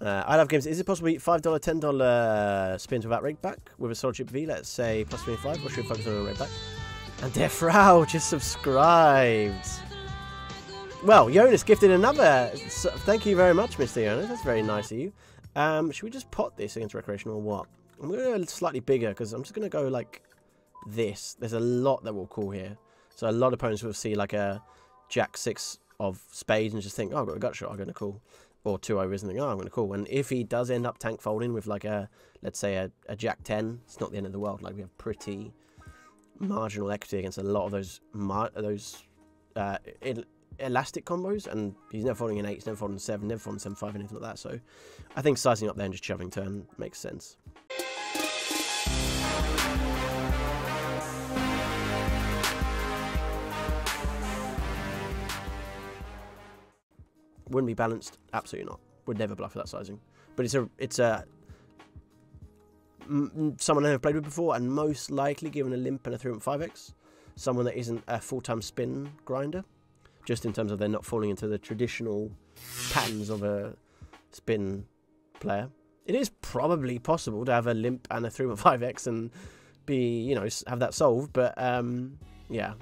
Uh, I love games. Is it possible to beat $5, $10 spins without rake back with a solid chip EV? Let's say plus 25, or should we focus on a rake back? And Defrau just subscribed. Well, Jonas gifted another. So, thank you very much, Mr. Jonas. That's very nice of you. Um, should we just pot this against recreational or what? I'm going to go slightly bigger because I'm just going to go like this. There's a lot that will call here. So a lot of opponents will see like a jack six of spades and just think, oh, I've got a gut shot, I'm going to call. Or two overs and think, oh, I'm going to call. And if he does end up tank folding with like a, let's say a, a jack 10, it's not the end of the world. Like we have pretty marginal equity against a lot of those those uh, elastic combos, and he's never folding an 8, he's never folding 7, never folding 7 5, anything like that. So I think sizing up there and just shoving turn makes sense. Wouldn't be balanced? Absolutely not. Would never bluff with that sizing. But it's a it's a someone I have played with before, and most likely given a limp and a 3.5x, someone that isn't a full-time spin grinder just in terms of they're not falling into the traditional patterns of a spin player. It is probably possible to have a limp and a 3.5x and be, you know, have that solved, but um, yeah.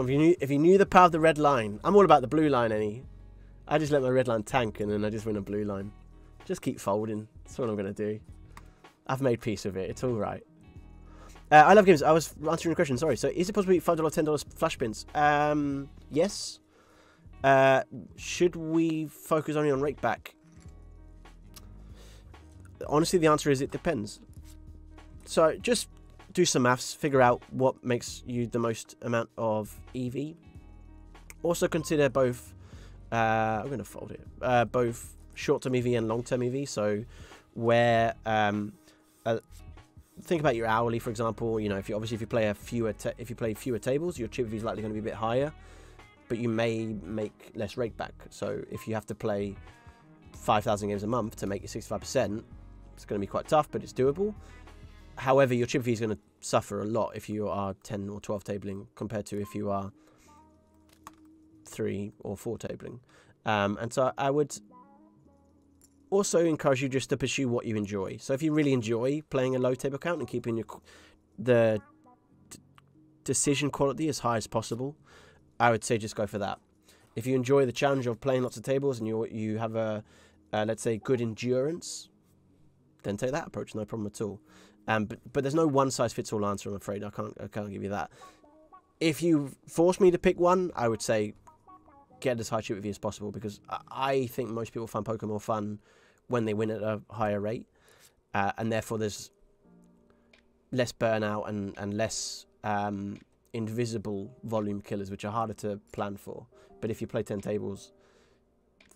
If you knew if you knew the power of the red line, I'm all about the blue line. Any, I just let my red line tank and then I just win a blue line. Just keep folding. That's what I'm gonna do. I've made peace with it. It's all right. Uh, I love games. I was answering a question. Sorry. So, is it possible to five dollars, ten dollars flash spins? Um, yes. Uh, should we focus only on rake back? Honestly, the answer is it depends. So, just do some maths. Figure out what makes you the most amount of EV. Also, consider both. Uh, I'm going to fold it. Uh, both short-term EV and long-term EV. So, where um, think about your hourly, for example. You know, if you obviously if you play a fewer if you play fewer tables, your chip EV is likely going to be a bit higher, but you may make less rake back. So if you have to play five thousand games a month to make it sixty five percent, it's going to be quite tough, but it's doable. However, your chip EV is going to suffer a lot if you are ten or twelve tabling compared to if you are three or four tabling. Um, and so I would also encourage you just to pursue what you enjoy. So if you really enjoy playing a low table count and keeping your the decision quality as high as possible, I would say just go for that. If you enjoy the challenge of playing lots of tables and you you have a uh, let's say good endurance, then take that approach, no problem at all. Um, but but there's no one size fits all answer. I'm afraid I can't I can't give you that. If you force me to pick one, I would say get as high chip with you as possible because I think most people find poker more fun when they win at a higher rate, uh, and therefore there's less burnout and and less um, invisible volume killers, which are harder to plan for. But if you play ten tables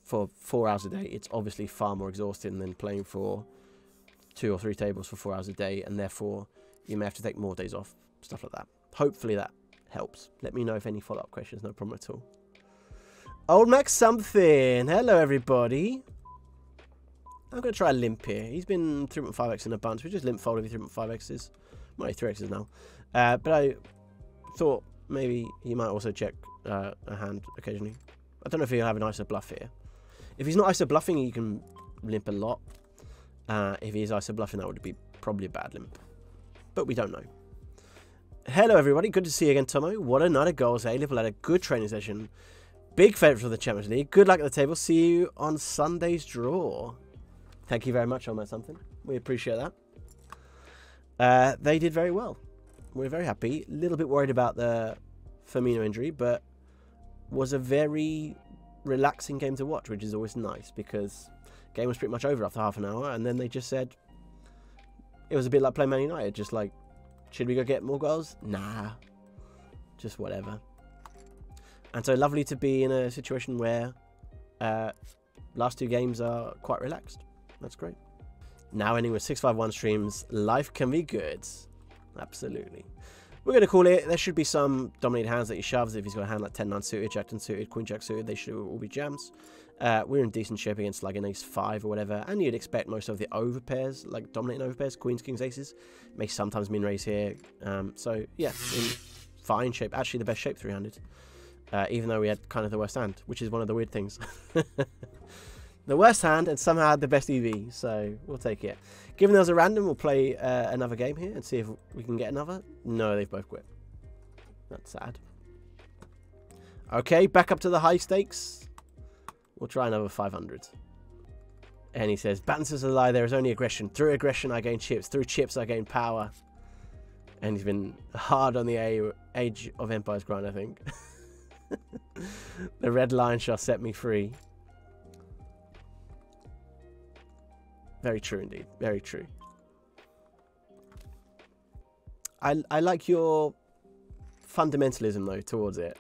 for four hours a day, it's obviously far more exhausting than playing for two or three tables for four hours a day, and therefore you may have to take more days off, stuff like that. Hopefully that helps. Let me know if any follow-up questions, no problem at all. Old Max something. Hello, everybody. I'm going to try limp here. He's been 3.5x in a bunch. We just limp fold every 3.5x's. Might 3x's now. Uh, but I thought maybe he might also check uh, a hand occasionally. I don't know if he'll have an ISO bluff here. If he's not ISO bluffing, he can limp a lot. Uh, if he's ISO bluffing, that would be probably a bad limp. But we don't know. Hello, everybody. Good to see you again, Tomo. What a night of goals. A-Level had a good training session. Big favourite for the Champions League. Good luck at the table. See you on Sunday's draw. Thank you very much that something. We appreciate that. Uh, they did very well. We're very happy. A little bit worried about the Firmino injury, but was a very relaxing game to watch, which is always nice because game was pretty much over after half an hour, and then they just said it was a bit like playing Man United, just like, should we go get more goals? Nah, just whatever. And so lovely to be in a situation where uh, last two games are quite relaxed. That's great. Now ending with 651 streams, life can be good. Absolutely. We're going to call it. There should be some dominated hands that he shoves. If he's got a hand like 10 9 suited, Jack 10 suited, Queen Jack suited, they should all be jams. Uh, we're in decent shape against like an ace 5 or whatever. And you'd expect most of the over pairs, like dominating over pairs, Queens, Kings, Aces, may sometimes min raise here. Um, so, yeah, in fine shape. Actually, the best shape 300. uh, even though we had kind of the worst hand, which is one of the weird things. the worst hand and somehow had the best EV, so we'll take it. Given there's a random, we'll play uh, another game here and see if we can get another. No, they've both quit. That's sad. Okay, back up to the high stakes. We'll try another 500. And he says, Banter's a lie, there is only aggression. Through aggression I gain chips, through chips I gain power. And he's been hard on the Age of Empires grind, I think. the red line shall set me free. Very true indeed. Very true. I I like your fundamentalism though towards it.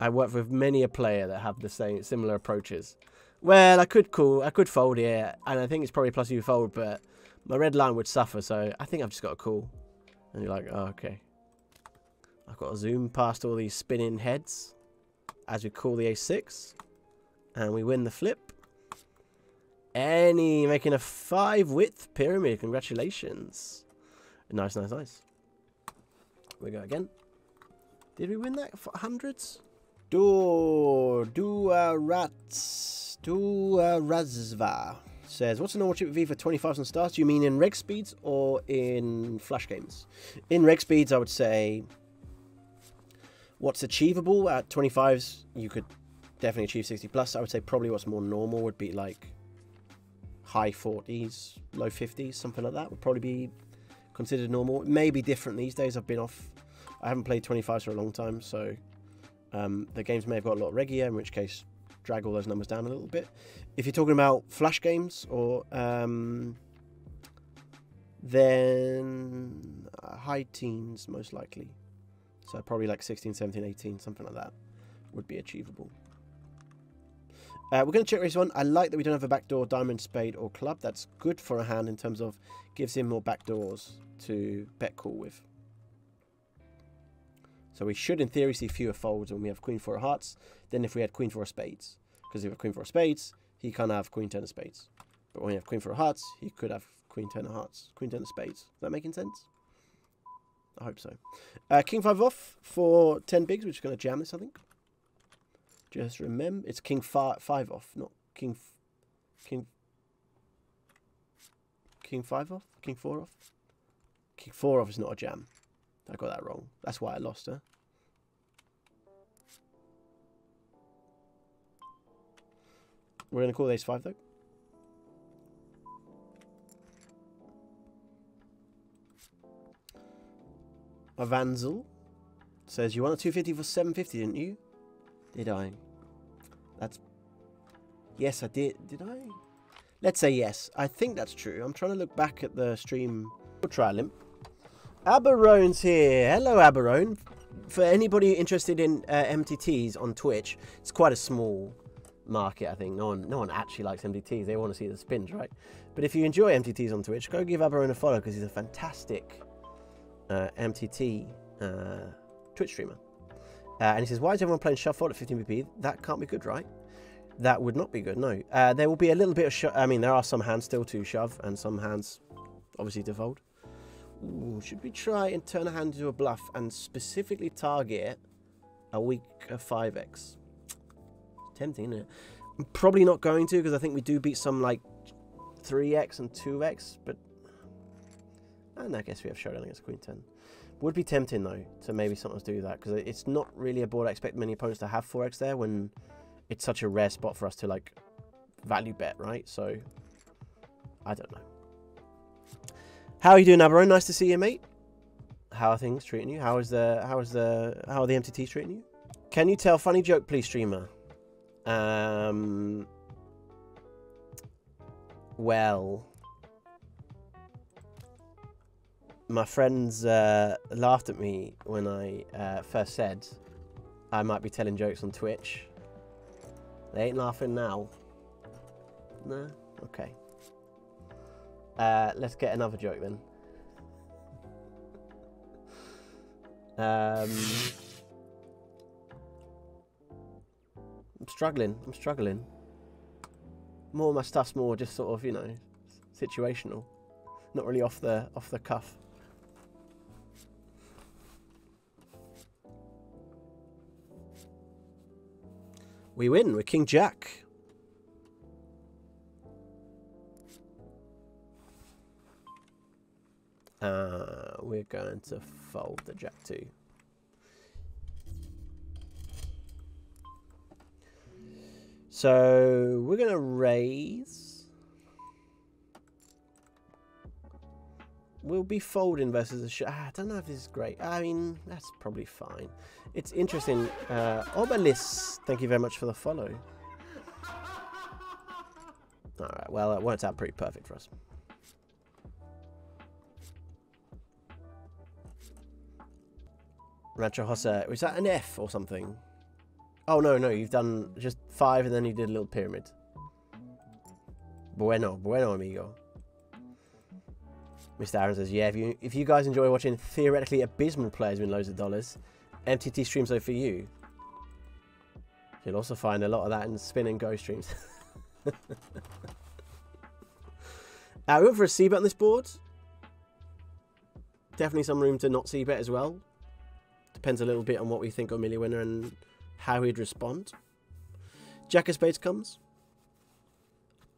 I work with many a player that have the same similar approaches. Well, I could call, I could fold here, and I think it's probably plus you fold, but my red line would suffer, so I think I've just got a call. And you're like, oh, okay. I've got to zoom past all these spinning heads as we call the a6, and we win the flip. Any making a five width pyramid. Congratulations. Nice, nice, nice. We go again. Did we win that for hundreds? Do do rats do razva says, "What's the normal chip EV for 25s and stars? Do you mean in reg speeds or in flash games? In reg speeds, I would say what's achievable at 25s. You could definitely achieve 60 plus. I would say probably what's more normal would be like high 40s, low 50s, something like that would probably be considered normal. It may be different these days. I've been off. I haven't played 25s for a long time, so um, the games may have got a lot of in which case drag all those numbers down a little bit. If you're talking about flash games or um, then uh, high teens most likely. So probably like 16, 17, 18, something like that would be achievable. Uh, we're going to check race one. I like that we don't have a backdoor diamond, spade, or club. That's good for a hand in terms of gives him more backdoors to bet call with. So we should, in theory, see fewer folds when we have queen four of hearts than if we had queen four of spades. Because if we have queen four of spades, he can't have queen ten of spades. But when we have queen four of hearts, he could have queen ten of hearts, queen ten of spades. Is that making sense? I hope so. Uh, king five off for ten bigs. We're just going to jam this, I think. Just remember, it's king fi five off, not king, king, king five off, king four off. King four off is not a jam. I got that wrong. That's why I lost her. We're going to call ace 5 though. Avanzel says, you won a 250 for 750, didn't you? Did I? That's... Yes, I did. Did I? Let's say yes. I think that's true. I'm trying to look back at the stream. We'll try limp. Aberone's here. Hello, Aberone. For anybody interested in uh, MTTs on Twitch, it's quite a small market, I think. No one, no one actually likes MTTs. They want to see the spins, right? But if you enjoy MTTs on Twitch, go give Aberone a follow because he's a fantastic uh, MTT uh, Twitch streamer. Uh, and he says, why is everyone playing shuffle at 15 bp? That can't be good, right? That would not be good, no. Uh, there will be a little bit of. I mean, there are some hands still to shove and some hands, obviously, to fold. Ooh, should we try and turn a hand into a bluff and specifically target a weak 5x? Tempting, isn't it? I'm probably not going to because I think we do beat some like 3x and 2x, but and I guess we have showdown against Queen 10. Would be tempting though to maybe sometimes do that because it's not really a board I expect many opponents to have 4x there when it's such a rare spot for us to like value bet, right? So I don't know. How are you doing, Aberon? Nice to see you, mate. How are things treating you? How is the how is the how are the MTTs treating you? Can you tell funny joke, please, streamer? Um. Well, my friends uh, laughed at me when I uh, first said I might be telling jokes on Twitch. They ain't laughing now. No? Okay. Uh, let's get another joke then. Um, I'm struggling. I'm struggling. More of my stuff's more just sort of, you know, situational. Not really off the off the cuff. We win with King Jack. Uh, we're going to fold the Jack 2. So we're going to raise. We'll be folding versus a. Ah, I don't know if this is great. I mean, that's probably fine. It's interesting. Uh, Obelisk, thank you very much for the follow. Alright, well, it worked out pretty perfect for us. Rancho Jose, was that an F or something? Oh, no, no, you've done just five and then you did a little pyramid. Bueno, bueno, amigo. Mr. Aaron says, yeah, if you if you guys enjoy watching theoretically abysmal players win loads of dollars, MTT streams are for you. You'll also find a lot of that in spin and go streams. uh, we went for a C-bet on this board. Definitely some room to not C-bet as well. Depends a little bit on what we think of Millie Winner and how he'd respond. Jack of Spades comes.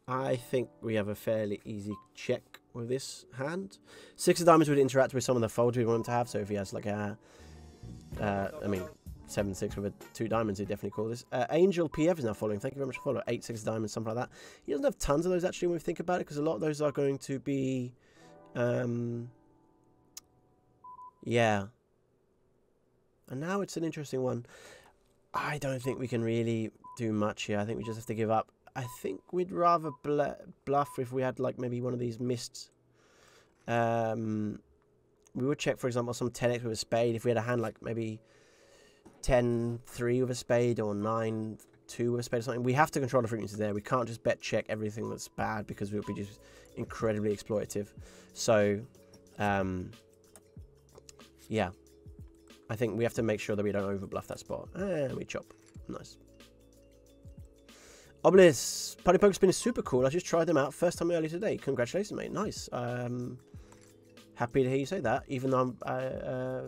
I think we have a fairly easy check with this hand. Six of Diamonds would interact with some of the folds we want him to have. So if he has like a, uh, I mean, seven six with a two diamonds, he'd definitely call this. Uh, Angel PF is now following. Thank you very much for following. Eight six diamonds, something like that. He doesn't have tons of those actually when we think about it, because a lot of those are going to be, um, yeah. And now it's an interesting one. I don't think we can really do much here. I think we just have to give up. I think we'd rather bl bluff if we had like maybe one of these missed. Um, we would check, for example, some 10x with a spade. If we had a hand like maybe 10 3 with a spade or 9 2 with a spade or something, we have to control the frequencies there. We can't just bet check everything that's bad because we would be just incredibly exploitative. So, um, yeah, I think we have to make sure that we don't overbluff that spot. And we chop. Nice. Obelisk, Party Poker Spin is super cool. I just tried them out first time earlier today. Congratulations, mate. Nice. Um, happy to hear you say that. Even though I'm, I, uh,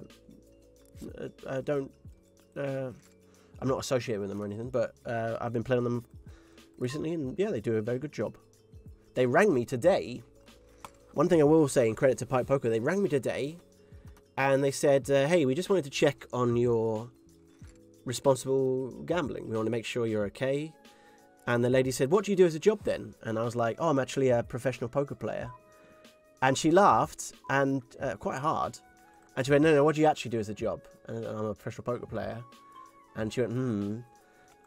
I don't, uh, I'm not associated with them or anything, but uh, I've been playing them recently, and yeah, they do a very good job. They rang me today. One thing I will say, in credit to Party Poker, they rang me today, and they said, uh, "Hey, we just wanted to check on your responsible gambling. We want to make sure you're okay." And the lady said, What do you do as a job then? And I was like, Oh, I'm actually a professional poker player. And she laughed and uh, quite hard. And she went, No, no, what do you actually do as a job? And I'm a professional poker player. And she went, Hmm.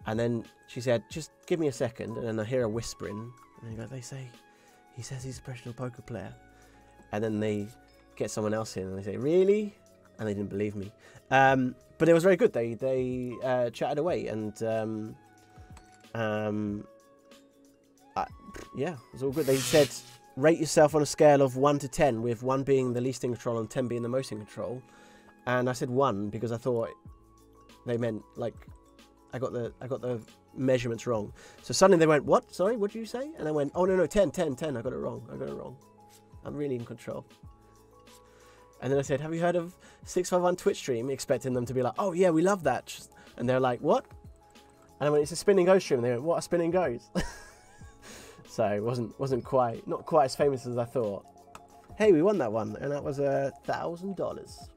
And then she said, Just give me a second. And then I hear a whispering. And they go, They say, He says he's a professional poker player. And then they get someone else in and they say, Really? And they didn't believe me. Um, but it was very good. They, they uh, chatted away and. Um, um, I, yeah, it was all good. They said rate yourself on a scale of 1 to 10, with 1 being the least in control and 10 being the most in control. And I said 1 because I thought they meant like I got the I got the measurements wrong. So suddenly they went, "What? Sorry, what did you say?" And I went, "Oh no, no, 10, 10, 10. I got it wrong. I got it wrong. I'm really in control." And then I said, "Have you heard of 651 Twitch stream?" Expecting them to be like, "Oh yeah, we love that." And they're like, "What?" And I went, it's a spinning ghost stream. And they went, what a spinning ghost. so it wasn't wasn't quite not quite as famous as I thought. Hey, we won that one, and that was a thousand dollars.